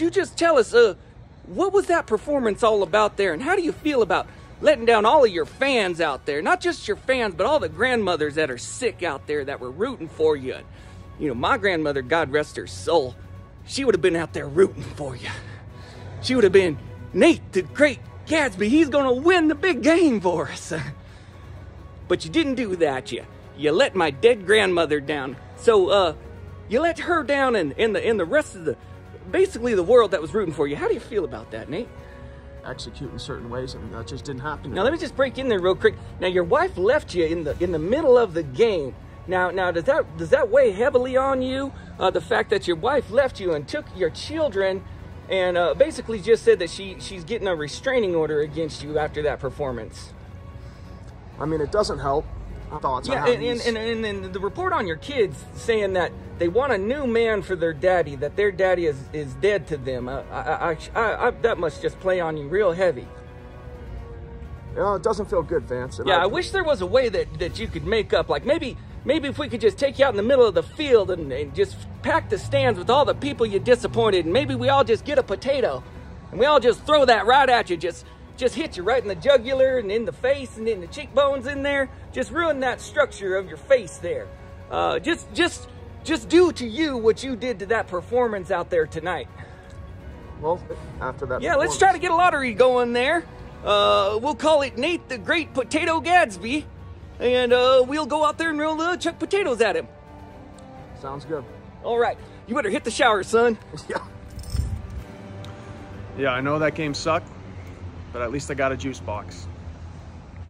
you just tell us, uh, what was that performance all about there, and how do you feel about letting down all of your fans out there? Not just your fans, but all the grandmothers that are sick out there that were rooting for you. You know, my grandmother, God rest her soul, she would have been out there rooting for you. She would have been, Nate, the great Gadsby, he's gonna win the big game for us. But you didn't do that. You you let my dead grandmother down. So uh, you let her down, and and the and the rest of the basically the world that was rooting for you. How do you feel about that, Nate? Execute in certain ways, and that just didn't happen. Now let me just break in there real quick. Now your wife left you in the in the middle of the game. Now now does that does that weigh heavily on you? Uh, the fact that your wife left you and took your children, and uh, basically just said that she she's getting a restraining order against you after that performance. I mean, it doesn't help. Thoughts Yeah, on and, and, and, and, and the report on your kids saying that they want a new man for their daddy, that their daddy is, is dead to them. I, I, I, I, that must just play on you real heavy. you know, it doesn't feel good, Vance. and Yeah, I wish there was a way that, that you could make up. Like maybe maybe if we could just take you out in the middle of the field and, and just pack the stands with all the people you disappointed, and maybe we all just get a potato and we all just throw that right at you. Just just hit you right in the jugular and in the face and in the cheekbones in there. Just ruin that structure of your face there. Uh, just just just do to you what you did to that performance out there tonight. Well, after that. Yeah, let's try to get a lottery going there. Uh, we'll call it Nate the Great Potato Gadsby, and uh, we'll go out there and we'll uh, chuck potatoes at him. Sounds good. All right, you better hit the shower, son. yeah. Yeah, I know that game sucked, but at least I got a juice box.